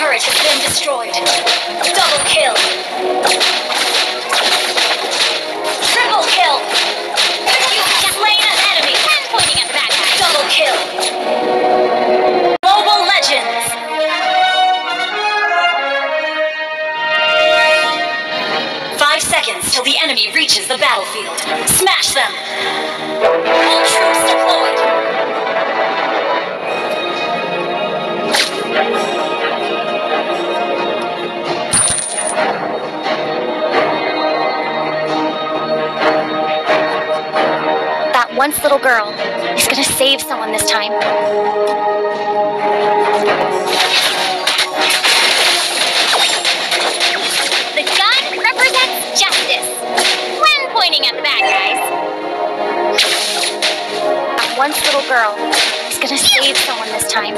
turret has been destroyed. Double kill. Triple kill. You have slain an enemy. Hand pointing at the bad guy. Double kill. Mobile Legends. Five seconds till the enemy reaches the battlefield. Smash them. All troops once little girl is gonna save someone this time. The gun represents justice. When pointing at the bad guys. Once little girl is gonna save someone this time.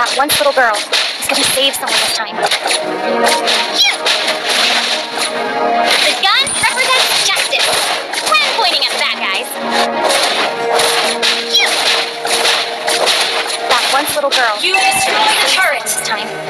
That once little girl is gonna save someone this time. The gun represents justice. When pointing at bad guys. That once little girl You destroyed the turret. this time.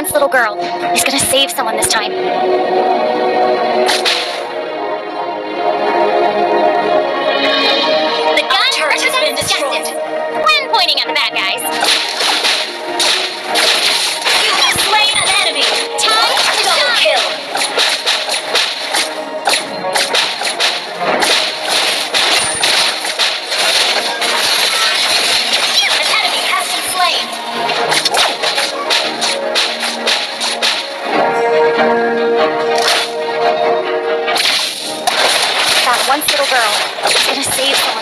once little girl is gonna save someone this time. The gun has been destroyed. When pointing at the bad guys. little girl. It's gonna save someone.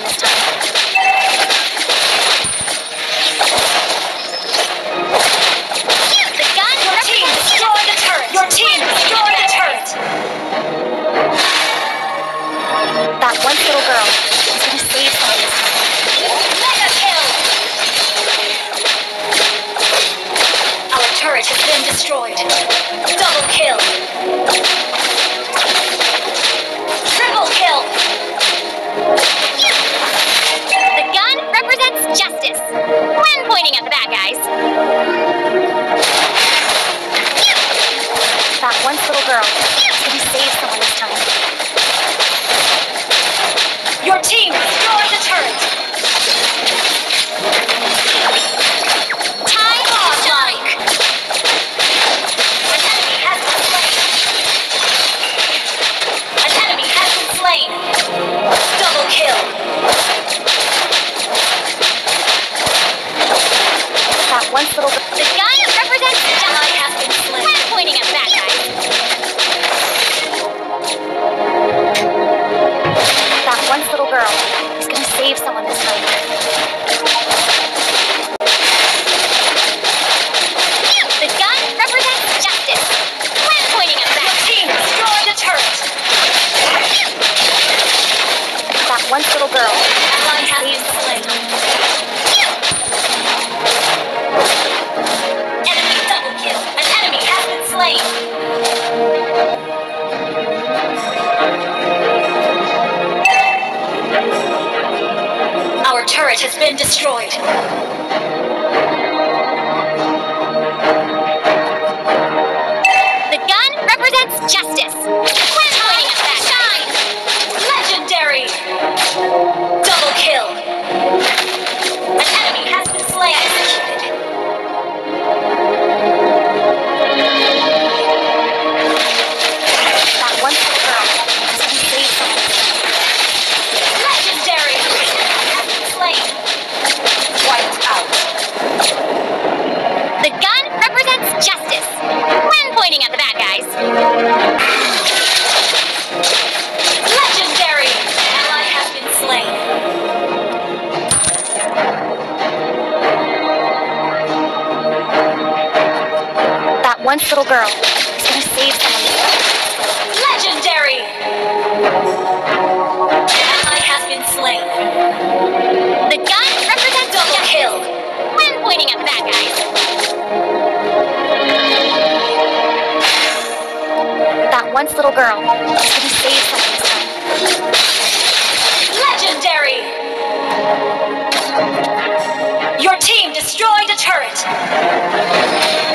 been destroyed. The gun represents justice. represents justice when pointing at the bad guys. Legendary. L. I. has been slain. That once little girl is going to save someone. Legendary! The has been slain. The gun represents kill when pointing at the bad guys. once little girl. She saved save this time. Legendary! Your team destroyed a turret!